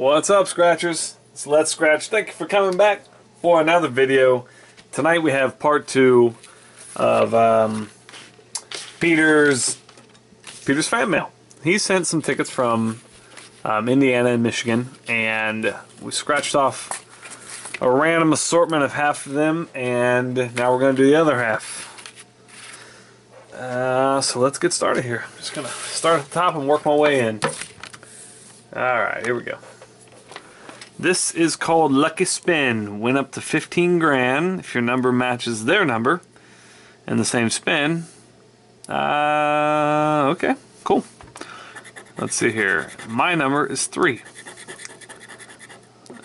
What's up, Scratchers? It's Let's Scratch. Thank you for coming back for another video. Tonight we have part two of um, Peter's Peter's fan mail. He sent some tickets from um, Indiana and Michigan, and we scratched off a random assortment of half of them, and now we're going to do the other half. Uh, so let's get started here. I'm just going to start at the top and work my way in. Alright, here we go. This is called Lucky Spin. Win up to 15 grand if your number matches their number in the same spin. Uh, okay, cool. Let's see here. My number is 3.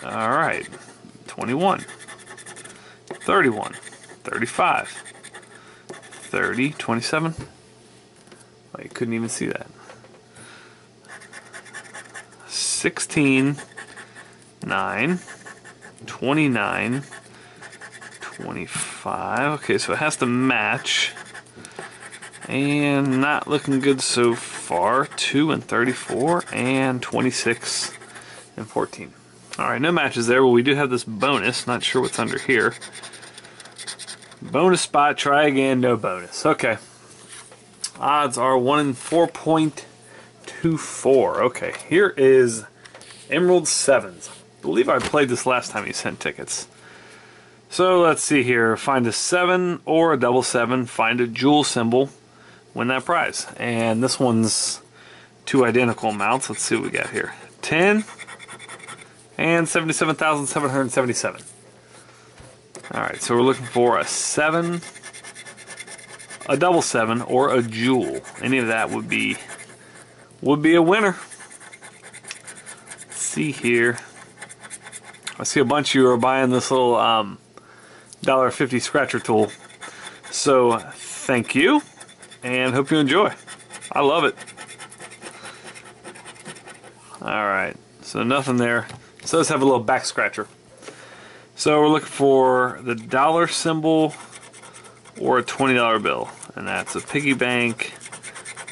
Alright. 21. 31. 35. 30. 27. Oh, you couldn't even see that. 16. 9. 29. 25. Okay, so it has to match. And not looking good so far. 2 and 34 and 26 and 14. Alright, no matches there, but we do have this bonus. Not sure what's under here. Bonus spot, try again, no bonus. Okay. Odds are 1 in 4.24. Okay, here is Emerald Sevens. Believe I played this last time you sent tickets. So let's see here. Find a 7 or a double 7. Find a jewel symbol. Win that prize. And this one's two identical amounts. Let's see what we got here. 10 and 77,777. Alright, so we're looking for a 7, a double 7, or a jewel. Any of that would be would be a winner. Let's see here. I see a bunch of you are buying this little um, $1.50 scratcher tool. So thank you and hope you enjoy. I love it. Alright, so nothing there. So let's have a little back scratcher. So we're looking for the dollar symbol or a $20 bill. And that's a piggy bank,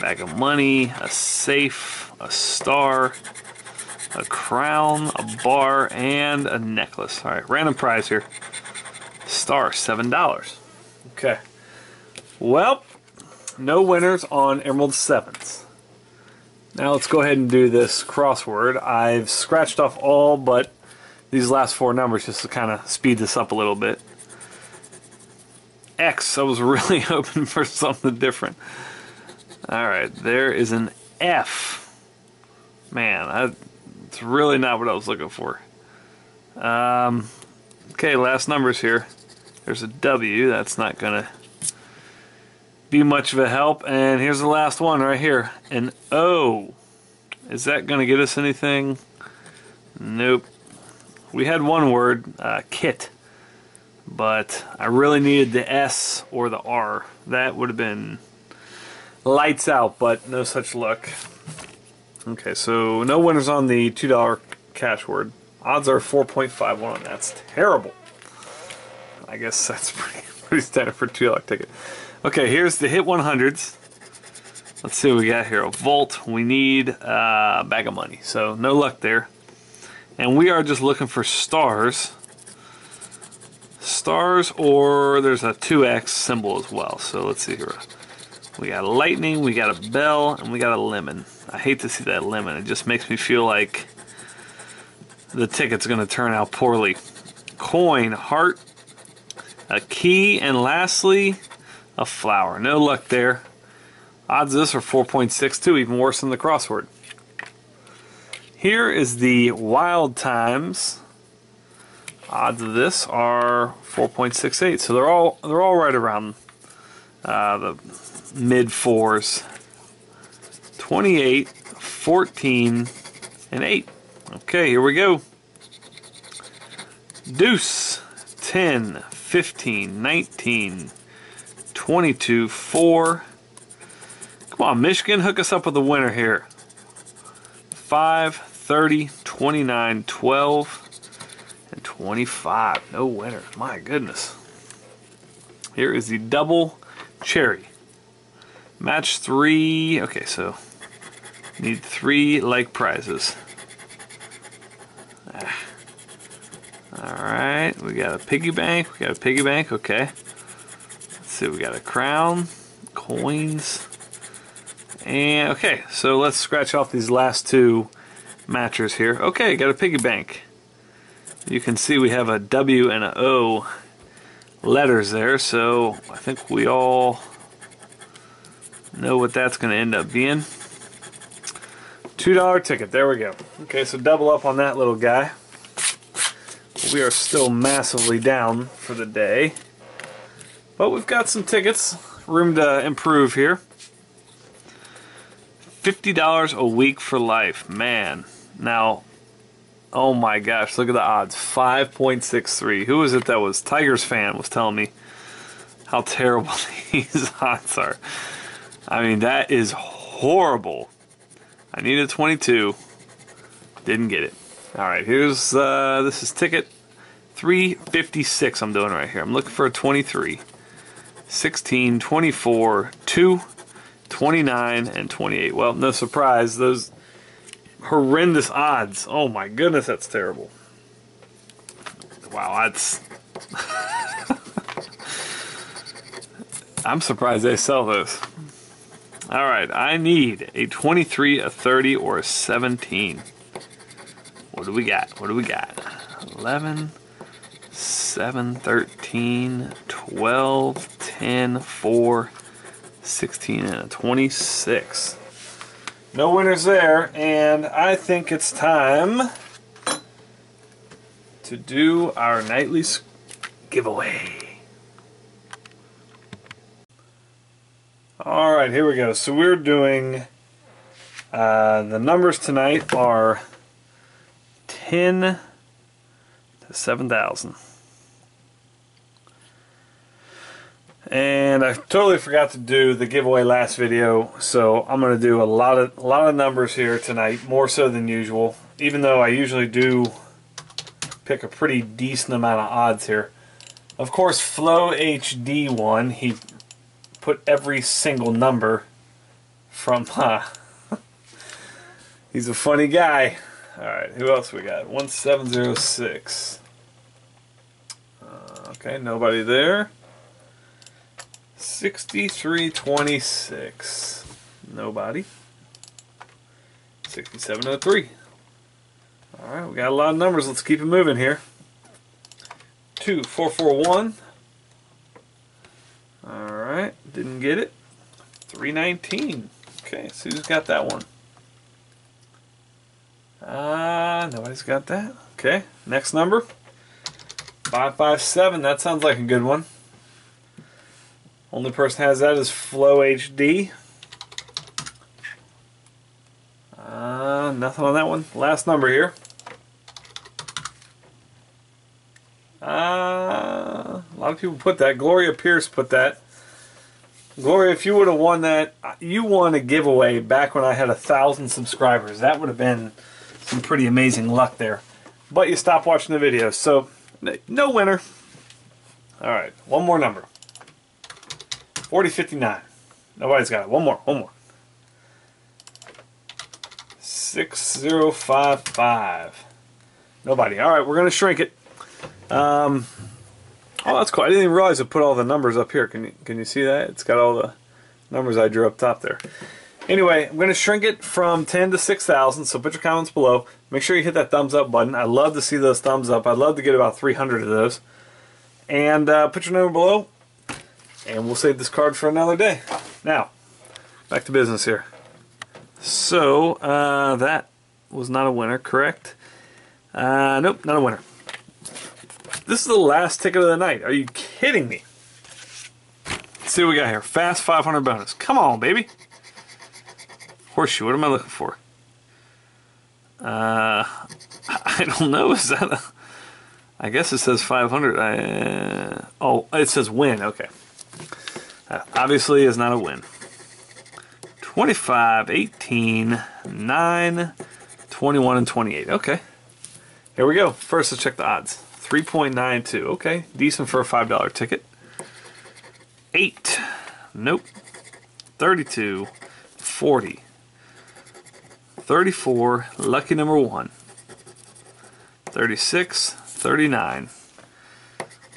bag of money, a safe, a star, a crown, a bar, and a necklace. Alright, random prize here. Star, $7. Okay. Well, no winners on Emerald 7s. Now let's go ahead and do this crossword. I've scratched off all but these last four numbers just to kind of speed this up a little bit. X, I was really hoping for something different. Alright, there is an F. Man, I, it's really not what I was looking for. Um, okay, last numbers here. There's a W, that's not going to be much of a help. And here's the last one right here. An O. Is that going to get us anything? Nope. We had one word, uh, kit. But I really needed the S or the R. That would have been lights out, but no such luck. Okay, so no winners on the $2 cash word. Odds are 4.51. That's terrible. I guess that's pretty, pretty standard for a $2 ticket. Okay, here's the hit 100s. Let's see what we got here. A vault. We need uh, a bag of money. So no luck there. And we are just looking for stars. Stars or there's a 2x symbol as well. So let's see here. We got a lightning, we got a bell, and we got a lemon. I hate to see that lemon. It just makes me feel like the ticket's going to turn out poorly. Coin, heart, a key, and lastly, a flower. No luck there. Odds of this are 4.62, even worse than the crossword. Here is the wild times. Odds of this are 4.68, so they're all they're all right around uh, the mid fours. 28, 14, and 8. Okay, here we go. Deuce, 10, 15, 19, 22, 4. Come on, Michigan, hook us up with a winner here. 5, 30, 29, 12, and 25. No winners. My goodness. Here is the double cherry. Match three. Okay, so need three like prizes. Ah. Alright, we got a piggy bank. We got a piggy bank, okay. Let's see, we got a crown, coins. And, okay, so let's scratch off these last two matchers here. Okay, got a piggy bank. You can see we have a W and a O letters there, so I think we all know what that's going to end up being. $2 ticket, there we go. Okay, so double up on that little guy. We are still massively down for the day. But we've got some tickets, room to improve here. $50 a week for life, man. Now, Oh my gosh, look at the odds. 5.63. Who was it that was? Tigers fan was telling me how terrible these odds are. I mean, that is horrible. I needed 22. Didn't get it. All right, here's, uh, this is ticket 356 I'm doing right here. I'm looking for a 23. 16, 24, 2, 29, and 28. Well, no surprise, those horrendous odds. Oh my goodness, that's terrible. Wow, that's... I'm surprised they sell those. Alright, I need a 23, a 30, or a 17. What do we got? What do we got? 11, 7, 13, 12, 10, 4, 16, and a 26. No winners there, and I think it's time to do our nightly giveaway. Alright, here we go. So we're doing, uh, the numbers tonight are 10 to 7,000. and I totally forgot to do the giveaway last video so I'm gonna do a lot of a lot of numbers here tonight more so than usual even though I usually do pick a pretty decent amount of odds here of course Flow HD one he put every single number from uh, he's a funny guy alright who else we got 1706 uh, okay nobody there 6326. Nobody. 6703. Alright, we got a lot of numbers. Let's keep it moving here. 2441. Didn't get it. 319. Okay, so who's got that one? Ah, uh, nobody's got that. Okay, next number. 557. That sounds like a good one. Only person has that is Flow HD. Uh, nothing on that one. Last number here. Uh, a lot of people put that. Gloria Pierce put that. Gloria, if you would have won that, you won a giveaway back when I had a thousand subscribers. That would have been some pretty amazing luck there. But you stopped watching the video, so no winner. All right, one more number. 4059. Nobody's got it. One more. One more. 6055. Nobody. All right, we're going to shrink it. Um, oh, that's cool. I didn't even realize I put all the numbers up here. Can you, can you see that? It's got all the numbers I drew up top there. Anyway, I'm going to shrink it from 10 to 6,000, so put your comments below. Make sure you hit that thumbs up button. I love to see those thumbs up. I'd love to get about 300 of those. And uh, put your number below. And we'll save this card for another day. Now, back to business here. So, uh, that was not a winner, correct? Uh, nope, not a winner. This is the last ticket of the night. Are you kidding me? Let's see what we got here. Fast 500 bonus. Come on, baby. Horseshoe, what am I looking for? Uh, I don't know. Is that a... I guess it says 500. I, uh, oh, it says win. Okay. That obviously is not a win. 25, 18, 9, 21, and 28. Okay. Here we go. First, let's check the odds. 3.92. Okay. Decent for a $5 ticket. 8. Nope. 32. 40. 34. Lucky number 1. 36. 39.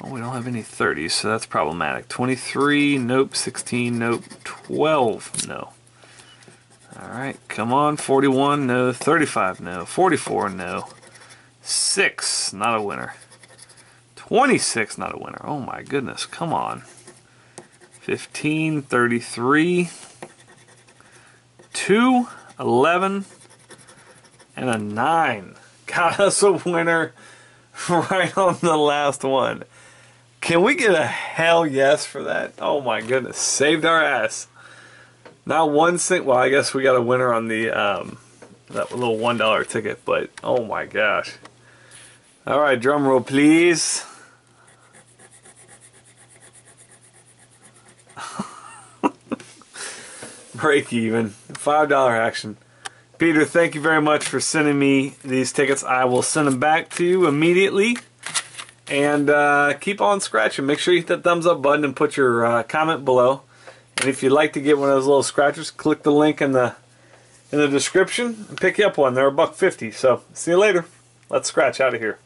Oh, we don't have any 30s, so that's problematic. 23, nope. 16, nope. 12, no. Alright, come on. 41, no. 35, no. 44, no. 6, not a winner. 26, not a winner. Oh my goodness, come on. 15, 33, 2, 11, and a 9. Got us a winner right on the last one. Can we get a hell yes for that? Oh my goodness, saved our ass. Not one cent. Well, I guess we got a winner on the um, that little one dollar ticket, but oh my gosh. All right, drum roll, please. Break even. Five dollar action. Peter, thank you very much for sending me these tickets. I will send them back to you immediately. And uh, keep on scratching. Make sure you hit that thumbs up button and put your uh, comment below. And if you'd like to get one of those little scratchers, click the link in the in the description and pick you up one. They're a buck fifty. So see you later. Let's scratch out of here.